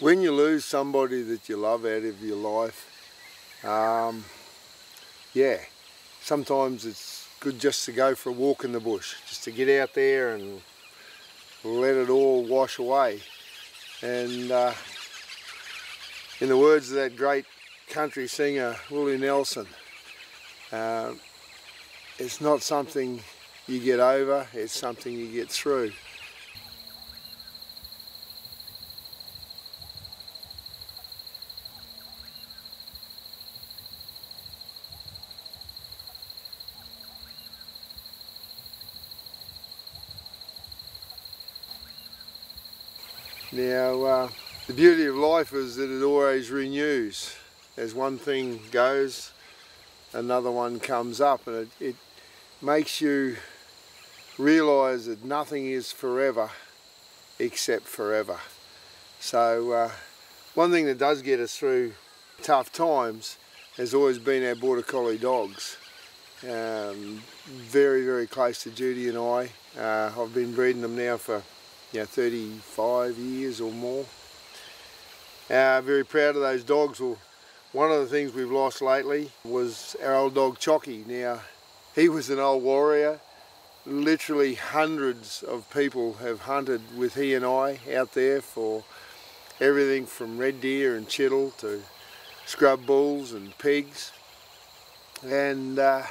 when you lose somebody that you love out of your life, um, yeah, sometimes it's good just to go for a walk in the bush, just to get out there and let it all wash away. And uh, in the words of that great country singer, Willie Nelson, uh, it's not something you get over, it's something you get through. Now, uh, the beauty of life is that it always renews. As one thing goes, another one comes up and it, it makes you realise that nothing is forever except forever. So uh, one thing that does get us through tough times has always been our Border Collie dogs. Um, very, very close to Judy and I. Uh, I've been breeding them now for you know, 35 years or more. Uh, very proud of those dogs. Well, one of the things we've lost lately was our old dog Chocky. Now, he was an old warrior. Literally hundreds of people have hunted with he and I out there for everything from red deer and chital to scrub bulls and pigs. And uh,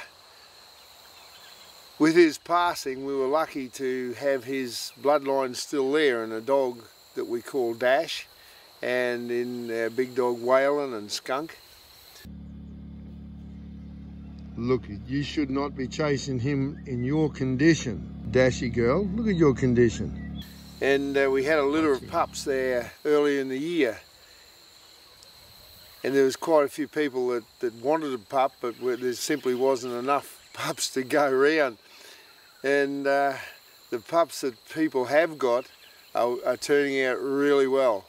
with his passing, we were lucky to have his bloodline still there and a dog that we call Dash and in our big dog Waylon and Skunk. Look, you should not be chasing him in your condition, Dashy girl. Look at your condition. And uh, we had a litter of pups there early in the year. And there was quite a few people that, that wanted a pup, but there simply wasn't enough pups to go around and uh, the pups that people have got are, are turning out really well.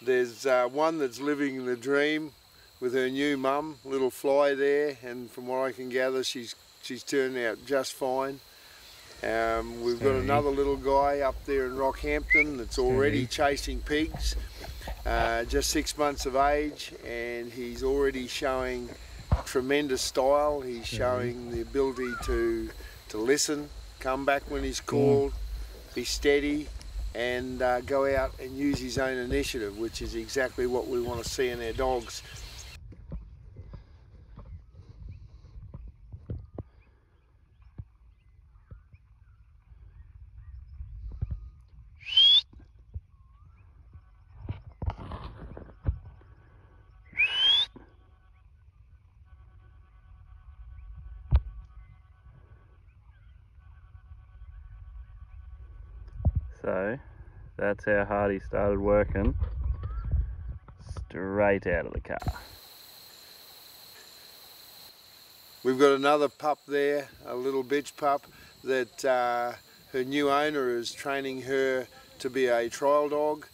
There's uh, one that's living the dream with her new mum, little Fly there, and from what I can gather, she's she's turning out just fine. Um, we've got another little guy up there in Rockhampton that's already chasing pigs, uh, just six months of age, and he's already showing tremendous style. He's showing the ability to to listen, come back when he's called, mm. be steady, and uh, go out and use his own initiative, which is exactly what we want to see in our dogs. So that's how Hardy started working straight out of the car. We've got another pup there, a little bitch pup that uh, her new owner is training her to be a trial dog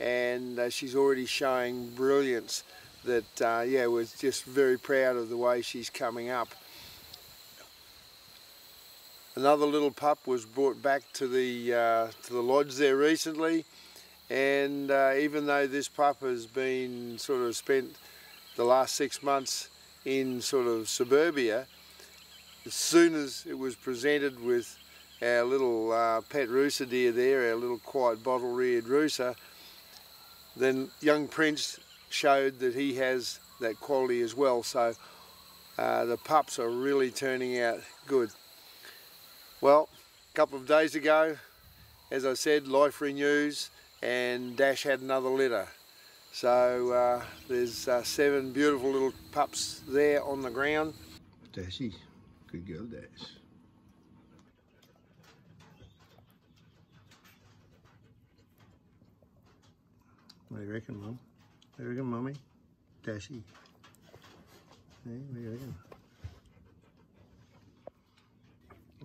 and uh, she's already showing brilliance that uh, yeah we're just very proud of the way she's coming up. Another little pup was brought back to the uh, to the lodge there recently, and uh, even though this pup has been sort of spent the last six months in sort of suburbia, as soon as it was presented with our little uh, pet Rusa deer there, our little quiet bottle-reared Rusa, then young Prince showed that he has that quality as well. So uh, the pups are really turning out good. Well, a couple of days ago, as I said, life renews and Dash had another litter. So uh, there's uh, seven beautiful little pups there on the ground. Dashy, good girl Dash. What do you reckon, Mum? What do you reckon, Mummy? Dashy. Hey, what do you reckon?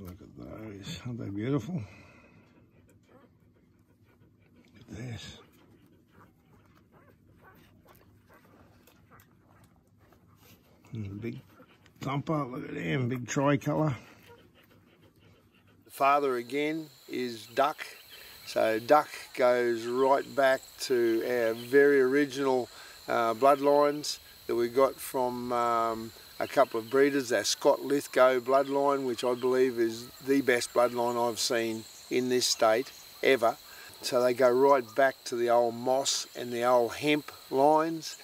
Look those. Aren't they beautiful? Look at this. And big thumper, look at him, big tricolour. The father again is Duck. So duck goes right back to our very original uh, bloodlines that we got from um, a couple of breeders, our Scott Lithgow bloodline, which I believe is the best bloodline I've seen in this state ever. So they go right back to the old moss and the old hemp lines.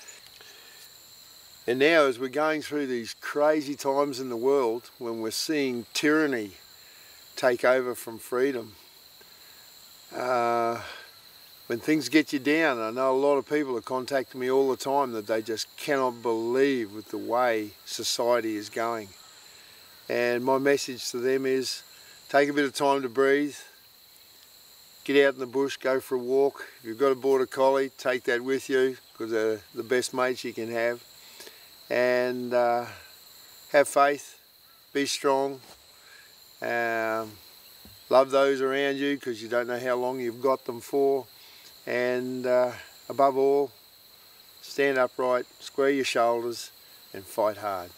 And now as we're going through these crazy times in the world, when we're seeing tyranny take over from freedom, uh, when things get you down, I know a lot of people are contacting me all the time that they just cannot believe with the way society is going. And my message to them is take a bit of time to breathe, get out in the bush, go for a walk. If you've got a border collie, take that with you because they're the best mates you can have. And uh, have faith, be strong. Um, Love those around you because you don't know how long you've got them for. And uh, above all, stand upright, square your shoulders and fight hard.